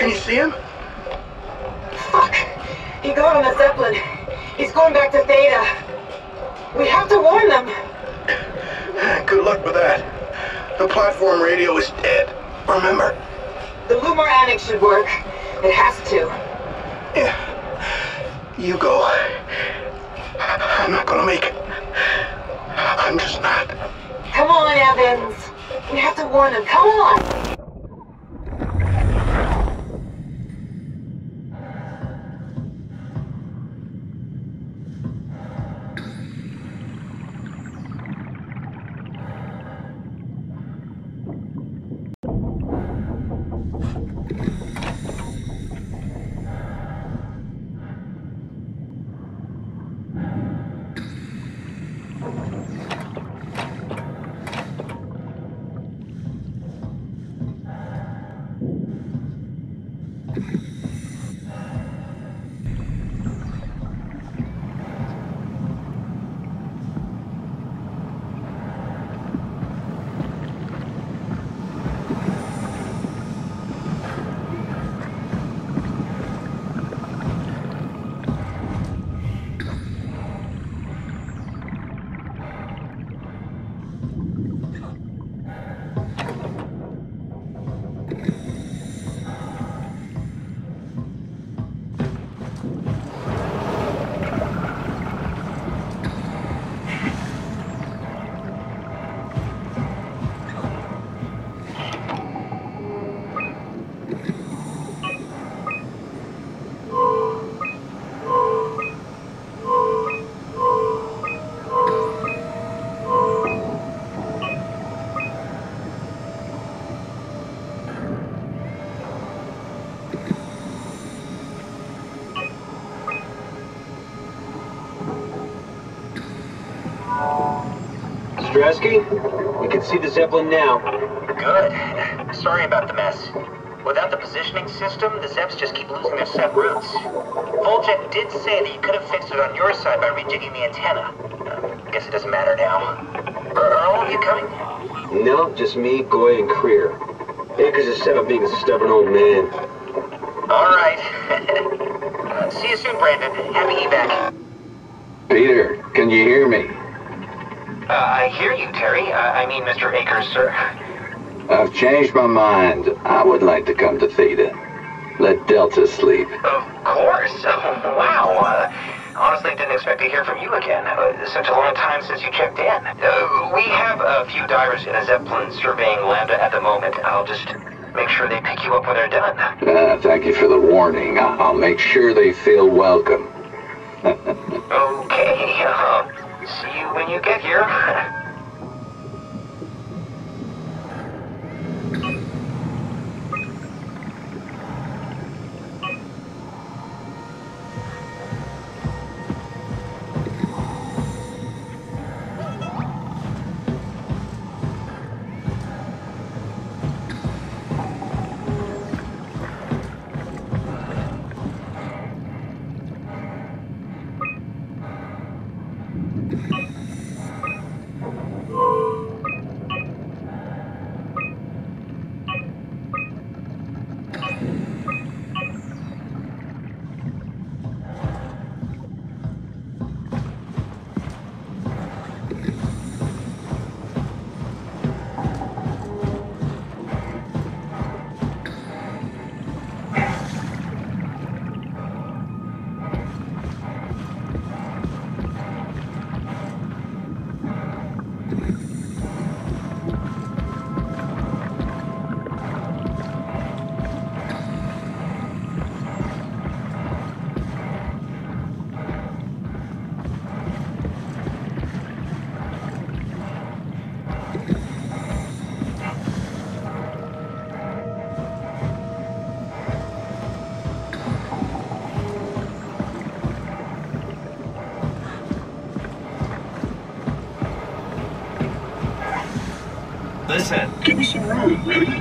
Can you see him? Fuck. He got on the Zeppelin. He's going back to Theta. We have to warn them. Good luck with that. The platform radio is dead. Remember? The Lambda Annex should work. It has to. Yeah. You go. I'm not gonna make it. I'm just not. Come on, Evans. We have to warn them. Come on. Stresky, you can see the Zeppelin now. Good. Sorry about the mess. Without the positioning system, the Zeps just keep losing their set routes. Voljet did say that you could have fixed it on your side by rejigging the antenna. Uh, guess it doesn't matter now. Are, are all of you coming? No, just me, Goy, and Creer. Akers is set up being a stubborn old man. All right. uh, see you soon, Brandon. Happy evac. Peter, can you hear me? Uh, I hear you, Terry. Uh, I mean, Mr. Akers, sir. I've changed my mind. I would like to come to Theta. Let Delta sleep. Of course. Oh, wow. Uh, honestly, didn't expect to hear from you again. Uh, such a long time since you checked in. Uh, we have a few divers in a Zeppelin surveying Lambda at the moment. I'll just make sure they pick you up when they're done. Uh, thank you for the warning. I'll make sure they feel welcome. Okay. Uh, when you get here. Listen, Give me some room? Yeah? You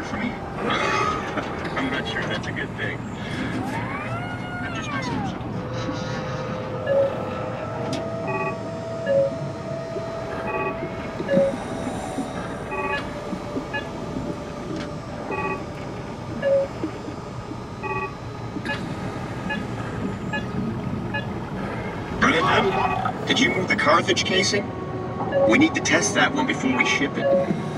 word for me? I'm not sure that's a good thing. I'm just messing with you. Did you move the Carthage casing? We need to test that one before we ship it.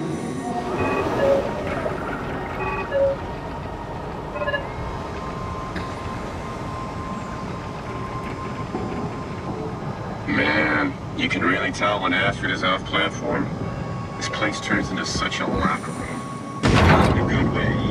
You can really tell when Astrid is off platform. This place turns into such a locker room. In a good way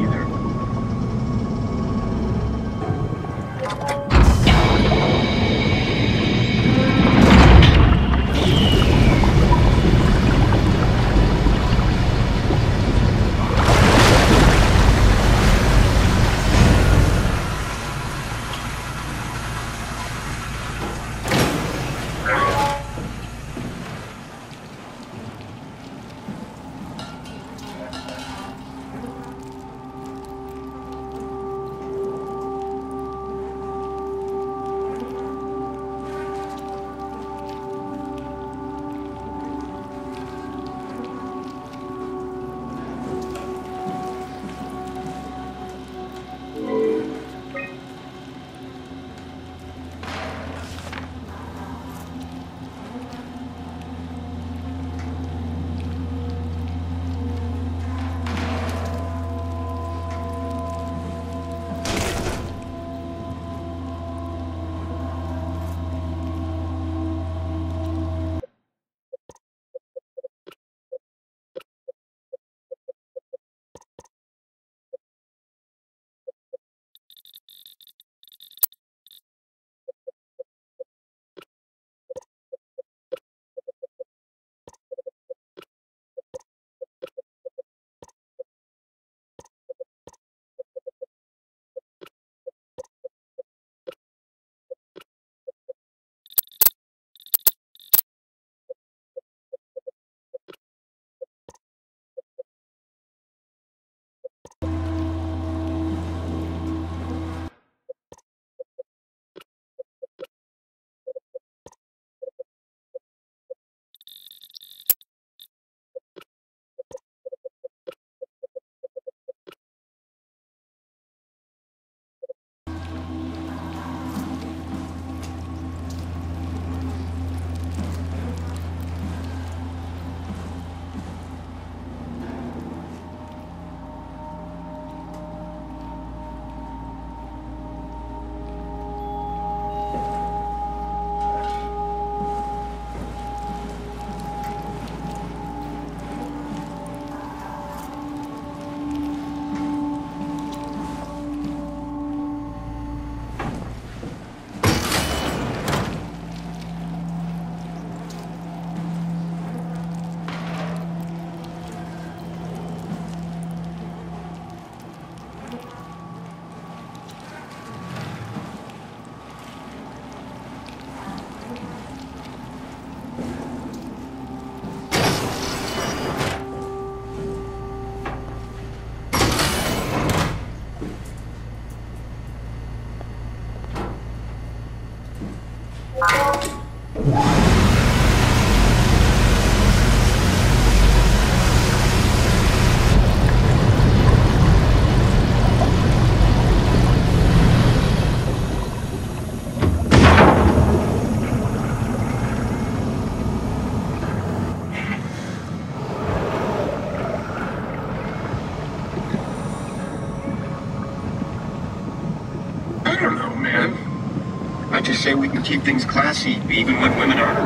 keep things classy even when women aren't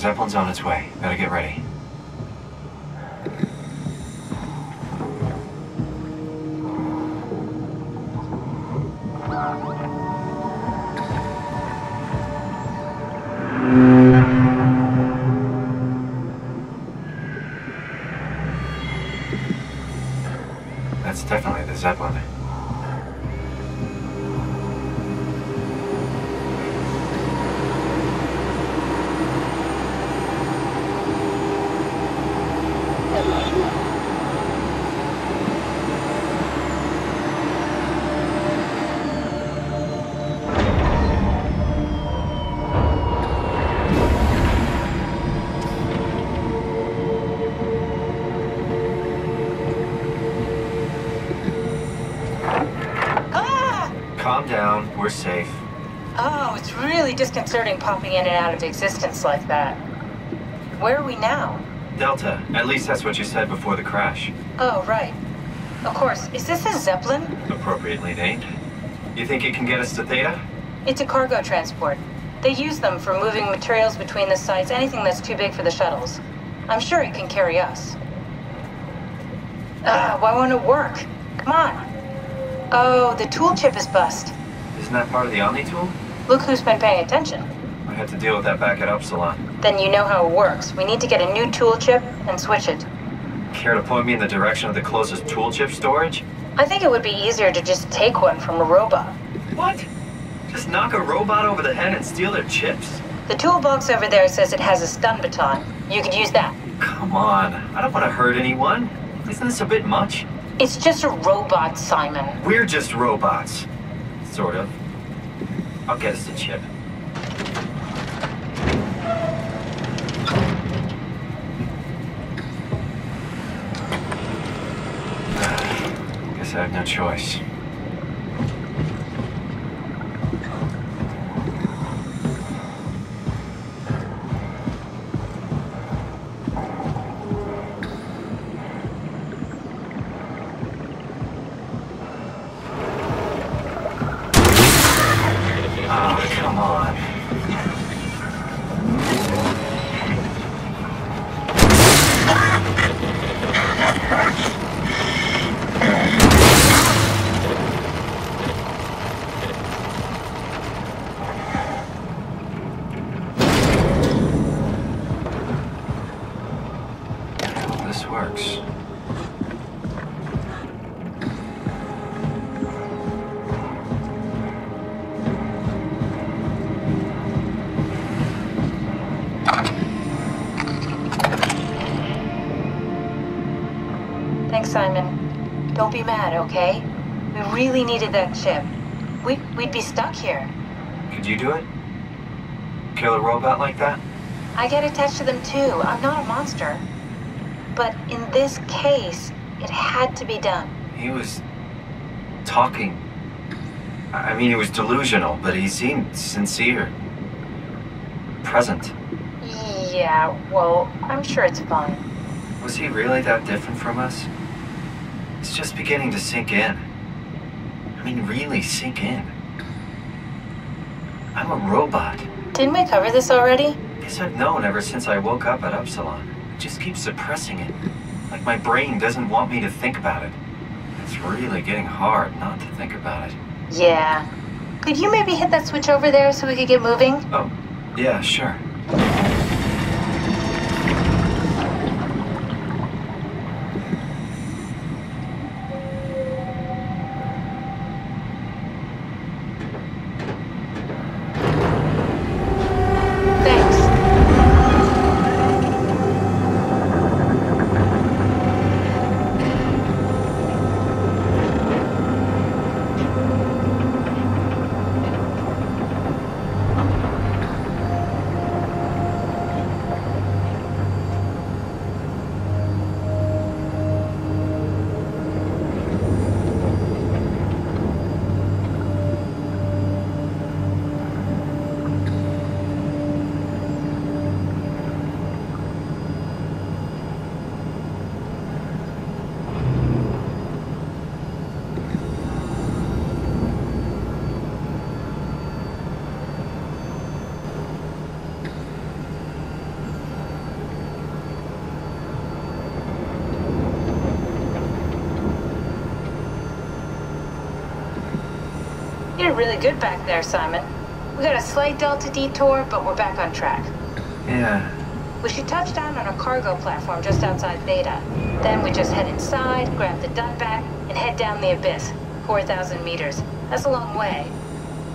Zeppelin's on its way. Better get ready. We're safe. Oh, it's really disconcerting popping in and out of existence like that. Where are we now? Delta. At least that's what you said before the crash. Oh, right. Of course, is this a Zeppelin? Appropriately named. You think it can get us to Theta? It's a cargo transport. They use them for moving materials between the sites, anything that's too big for the shuttles. I'm sure it can carry us. Ah, why won't it work? Come on. Oh, the tool chip is bust. Isn't that part of the Omni tool? Look who's been paying attention. I had to deal with that back at Upsilon. Then you know how it works. We need to get a new tool chip and switch it. Care to point me in the direction of the closest tool chip storage? I think it would be easier to just take one from a robot. What? Just knock a robot over the head and steal their chips? The toolbox over there says it has a stun baton. You could use that. Come on. I don't want to hurt anyone. Isn't this a bit much? It's just a robot, Simon. We're just robots. Sort of. I'll get us a chip. Guess I have no choice. Okay? We really needed that chip. We, we'd be stuck here. Could you do it? Kill a robot like that? I get attached to them too. I'm not a monster. But in this case, it had to be done. He was talking. I mean, he was delusional, but he seemed sincere. Present. Yeah, well, I'm sure it's fine. Was he really that different from us? It's just beginning to sink in. I mean, really sink in. I'm a robot. Didn't we cover this already? Guess I've known ever since I woke up at Upsilon. I just keep suppressing it. Like my brain doesn't want me to think about it. It's really getting hard not to think about it. Yeah. Could you maybe hit that switch over there so we could get moving? Oh, yeah, sure. You did really good back there, Simon. We got a slight delta detour, but we're back on track. Yeah. We should touch down on a cargo platform just outside Theta. Then we just head inside, grab the Dunbat, and head down the abyss. 4,000 meters. That's a long way.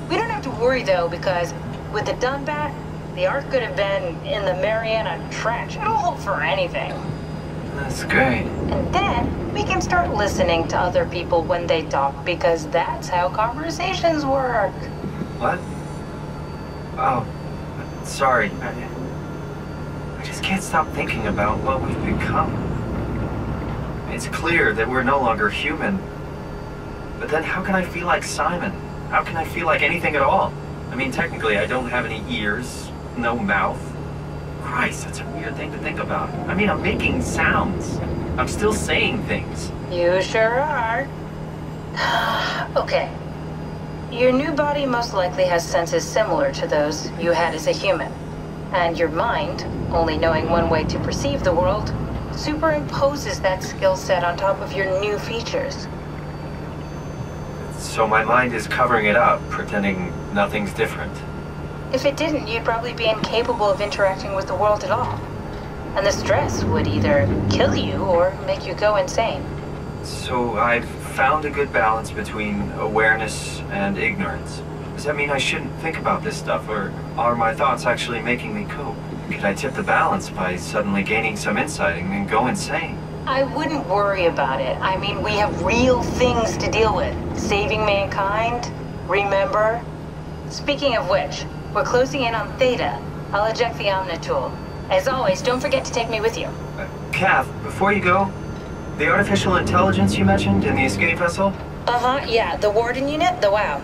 We don't have to worry, though, because with the Dunbat, the Ark could have been in the Mariana Trench. It'll hold for anything. That's great. And then we can start listening to other people when they talk, because that's how conversations work. What? Oh, sorry. I, I just can't stop thinking about what we've become. It's clear that we're no longer human. But then how can I feel like Simon? How can I feel like anything at all? I mean, technically, I don't have any ears, no mouth. Christ, that's a weird thing to think about. I mean, I'm making sounds. I'm still saying things. You sure are. okay. Your new body most likely has senses similar to those you had as a human. And your mind, only knowing one way to perceive the world, superimposes that skill set on top of your new features. So my mind is covering it up, pretending nothing's different. If it didn't, you'd probably be incapable of interacting with the world at all. And the stress would either kill you or make you go insane. So I've found a good balance between awareness and ignorance. Does that mean I shouldn't think about this stuff, or are my thoughts actually making me cope? Could I tip the balance by suddenly gaining some insight and then go insane? I wouldn't worry about it. I mean, we have real things to deal with. Saving mankind, remember? Speaking of which, we're closing in on Theta. I'll eject the Omnitool. As always, don't forget to take me with you. Uh, Kath, before you go, the artificial intelligence you mentioned in the escape vessel? Uh-huh, yeah, the Warden unit, the WAU.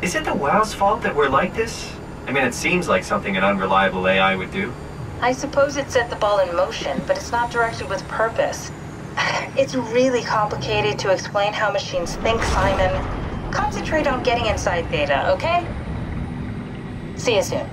Is it the WAU's fault that we're like this? I mean, it seems like something an unreliable AI would do. I suppose it set the ball in motion, but it's not directed with purpose. It's really complicated to explain how machines think, Simon. Concentrate on getting inside Theta, okay? See you soon.